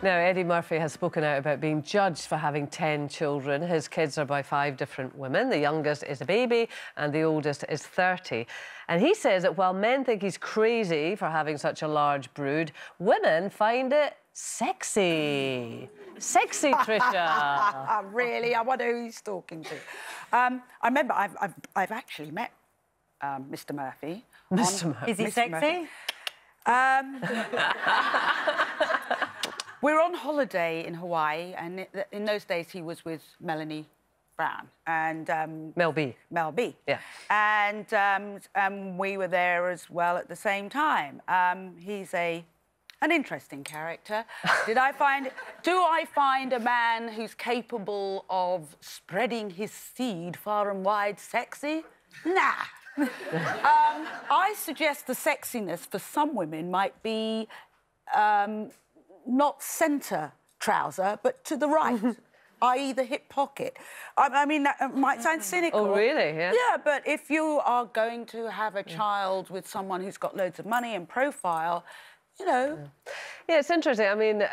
Now, Eddie Murphy has spoken out about being judged for having 10 children. His kids are by five different women. The youngest is a baby and the oldest is 30. And he says that while men think he's crazy for having such a large brood, women find it sexy. Sexy, Trisha. really? I wonder who he's talking to. Um, I remember I've, I've, I've actually met um, Mr. Murphy. Mr. Murphy. Is he Mr. sexy? Um, holiday in Hawaii, and in those days he was with Melanie Brown and um, Mel B. Mel B. Yeah. And um, um, we were there as well at the same time. Um, he's a an interesting character. Did I find? Do I find a man who's capable of spreading his seed far and wide sexy? Nah. um, I suggest the sexiness for some women might be um, not centre trouser, but to the right. i.e. the hip pocket. I, I mean, that uh, might sound cynical. Oh, really? Yeah. Yeah, but if you are going to have a child with someone who's got loads of money and profile, you know, Yeah, it's interesting. I mean, uh,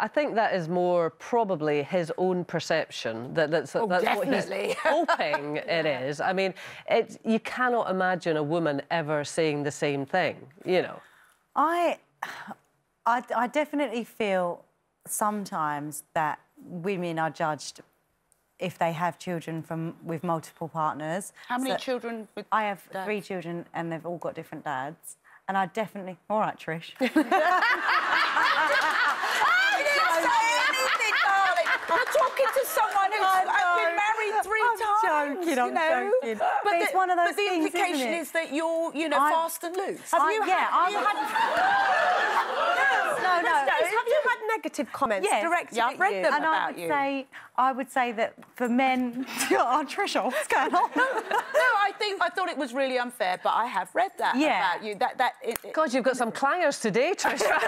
I think that is more probably his own perception that that's, Oh, that's definitely. what he's hoping it is. I mean, it's, you cannot imagine a woman ever saying the same thing, you know. I, I, I definitely feel sometimes that women are judged if they have children from with multiple partners. how many So- children with I have dads? three children and they've all got different dads. And I definitely, all right, Trish. I didn't say anything, darling. I'm talking to someone who's I I've been married three I'm times. joking, you I'm know? joking. But, But it's the, one of those But the things, implication is that you're, you know, I'm- fast and loose. Have you yeah, have I'm- you had- no, no. Have you had negative comments Yes. directed Yeah, at I've read you? them. and I would you. say, I would say that for men, oh, Trisha, what's going on? no, I think I thought it was really unfair, but I have read that Yeah. about you. That that it, it, God, you've got some clangers today, Trisha.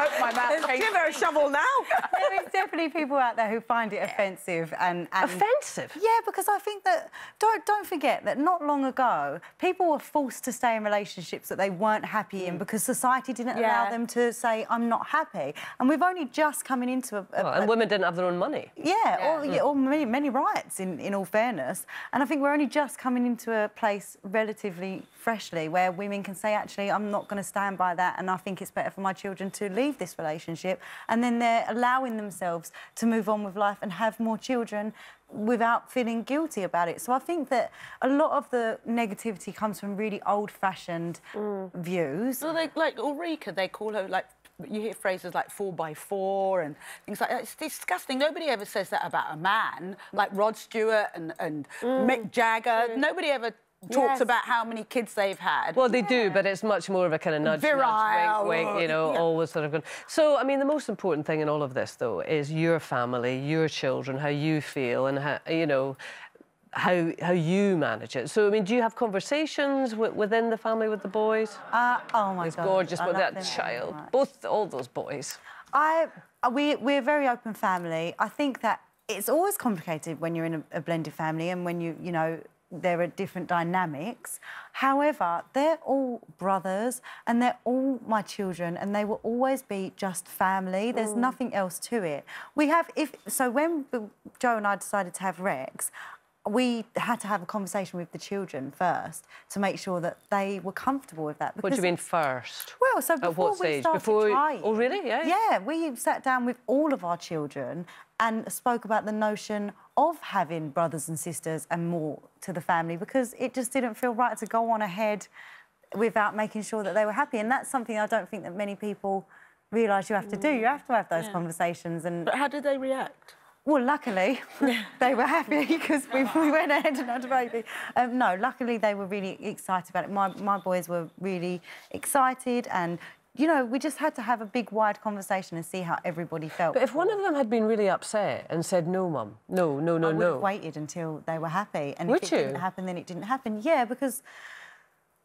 hope my mouth came. Give her a shovel now. there is definitely people out there who find it offensive and, and Offensive. Yeah, because I think that don't don't forget that not long ago people were forced to stay in relationships that they weren't happy in mm. because society didn't allow them to say I'm not happy. And we've only just coming into a, a, Well, and women didn't have their own money. yeah, Or, yeah, or many, many rights, in, in all fairness. And I think we're only just coming into a place relatively freshly where women can say, actually, I'm not going to stand by that, and I think it's better for my children to leave this relationship. And then they're allowing themselves to move on with life and have more children without feeling guilty about it. So I think that a lot of the negativity comes from really old-fashioned mm. views. So they like Ulrika, they call her like you hear phrases like four by four and things like that. It's disgusting. Nobody ever says that about a man, like Rod Stewart and, and mm. Mick Jagger. Nobody ever talks Yes. about how many kids they've had. Well, they do, but it's much more of a kind of nudge, Virile, nudge, wink, wink, you know, yeah. always sort of going. So, I mean, the most important thing in all of this, though, is your family, your children, how you feel, and how, you know, how how you manage it. So, I mean, do you have conversations wi- within the family with the boys? Uh, oh, my It's God. gorgeous, but that child, both, all those boys. I we we're a very open family. I think that it's always complicated when you're in a, a blended family and when you you know there are different dynamics. However, they're all brothers and they're all my children and they will always be just family. There's nothing else to it. We have if so when Joe and I decided to have Rex, we had to have a conversation with the children first to make sure that they were comfortable with that. What do you mean first? well, so before At what we stage? started Before- trying, oh, really? Yeah. Yeah, we sat down with all of our children and spoke about the notion of having brothers and sisters and more to the family because it just didn't feel right to go on ahead without making sure that they were happy. And that's something I don't think that many people realise you have to do. You have to have those conversations and but how did they react? Well, luckily, they were happy because we, we went ahead and had a baby. Um, no, luckily they were really excited about it. My, my boys were really excited and, you know, we just had to have a big, wide conversation and see how everybody felt. But if one of them had been really upset and said, no, mum, no, no, no, I would no. have waited until they were happy. And Would if it you? didn't happen, then it didn't happen. Yeah, because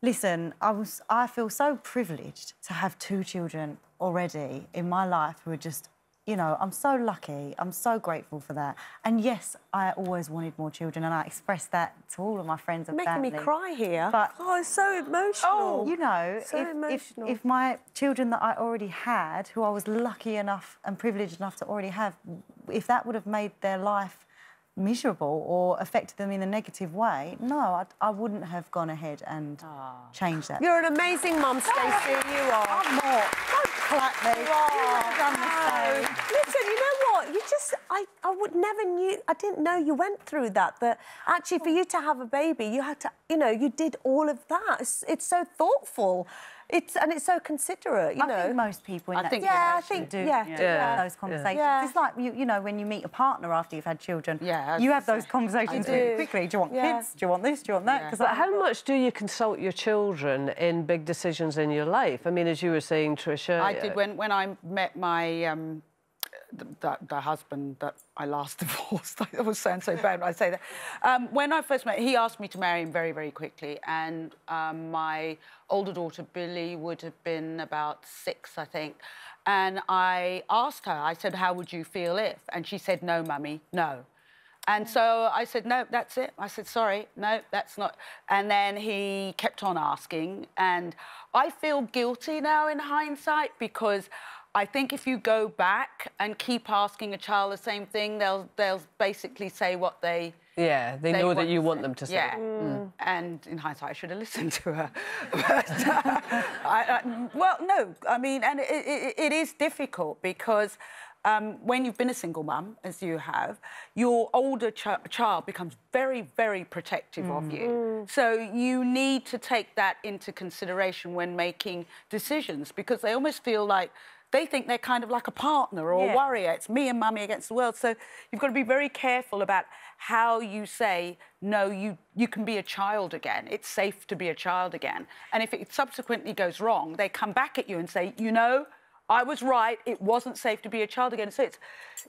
listen, I was I feel so privileged to have two children already in my life who are just you know, I'm so lucky. I'm so grateful for that. And yes, I always wanted more children, and I expressed that to all of my friends and Making family. me cry here. But oh, it's so emotional. Oh, you know, so if, if, if my children that I already had, who I was lucky enough and privileged enough to already have, if that would have made their life miserable or affected them in a negative way, no, I, I wouldn't have gone ahead and ah. changed that. You're an amazing mum, Stacey. You are. I'm not. Don't clap me. You are. You would have done the same. Listen, you know what? You just, I, I would never knew, I didn't know you went through that. That actually, for you to have a baby, you had to, you know, you did all of that. It's, it's so thoughtful. It's and it's so considerate. You I know. think most people in I that think Yeah, I think- do yeah, do yeah. those conversations. Yeah. It's like you, you know when you meet a partner after you've had children. Yeah, you have those conversations really quickly. Do you want Yeah. kids? Do you want this? Do you want that? Because But how much do you consult your children in big decisions in your life? I mean, as you were saying, Trisha. I did when when I met my um, the, the husband that I last divorced. I was saying so bad when I say that. Um, when I first met, he asked me to marry him very very quickly, and um, my older daughter Billie would have been about six, I think. And I asked her, I said, "How would you feel if?" And she said, "No, mummy, no." And so I said, no, that's it. I said, sorry, no, that's not. And then he kept on asking. And I feel guilty now in hindsight because I think if you go back and keep asking a child the same thing, they'll, they'll basically say what they. Yeah, they they know that you want them to say. Yeah. And in hindsight, I should have listened to her. but, uh, I, I, well, no, I mean, and it, it, it is difficult because um, when you've been a single mum, as you have, your older ch- child becomes very, very protective of you. So you need to take that into consideration when making decisions because they almost feel like they think they're kind of like a partner or Yeah. a warrior. It's me and mummy against the world. So you've got to be very careful about how you say, no, you, you can be a child again. It's safe to be a child again. And if it subsequently goes wrong, they come back at you and say, you know, I was right. It wasn't safe to be a child again. So it's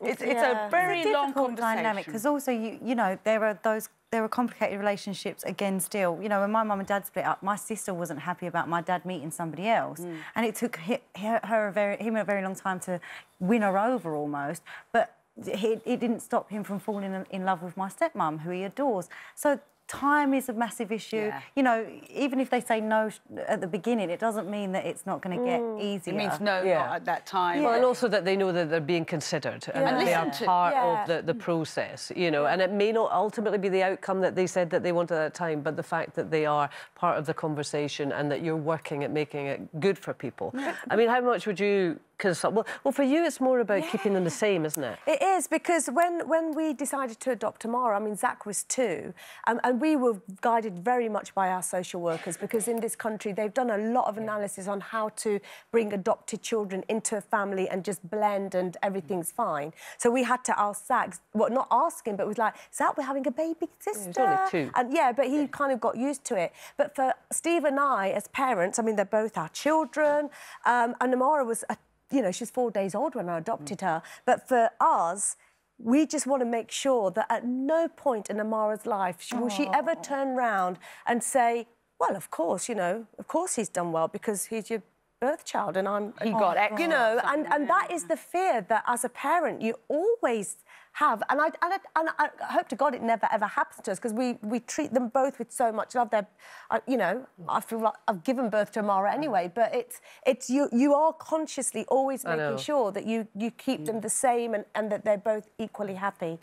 it's, it's a very it's a long conversation. dynamic because also you you know there are those there were complicated relationships again still. You know when my mum and dad split up my sister wasn't happy about my dad meeting somebody else. Mm. and it took her, her a very him a very long time to win her over almost but he, it didn't stop him from falling in, in love with my stepmom who he adores. So time is a massive issue Yeah. you know even if they say no at the beginning it doesn't mean that it's not going to get mm. easier It means no Yeah. at that time. Well, and also that they know that they're being considered and Yeah. that they are to. part Yeah. of the, the mm. process, you know. And it may not ultimately be the outcome that they said that they wanted at that time, but the fact that they are part of the conversation and that you're working at making it good for people. I mean, how much would you Well, well for you, it's more about keeping them the same, isn't it? It is because when, when we decided to adopt Amara, I mean, Zach was two, um, and we were guided very much by our social workers because in this country they've done a lot of analysis on how to bring adopted children into a family and just blend and everything's fine. So we had to ask Zach, well, not ask him, but was like, Zach, we're having a baby sister. only two. And yeah, but he kind of got used to it. But for Steve and I, as parents, I mean, they're both our children, um, and Amara was a you know, she's four days old when I adopted mm. her. But for us, we just want to make sure that at no point in Amara's life sh- will she ever turn round and say, well, of course, you know, of course he's done well because he's your birth child and I'm... He got extra You know, and, and that is the fear that as a parent you always have. And I, and I, and I hope to God it never, ever happens to us because we, we treat them both with so much love. They're, uh, you know, I feel like I've given birth to Amara anyway, but it's, it's you, you are consciously always making sure that you, you keep them the same and, and that they're both equally happy.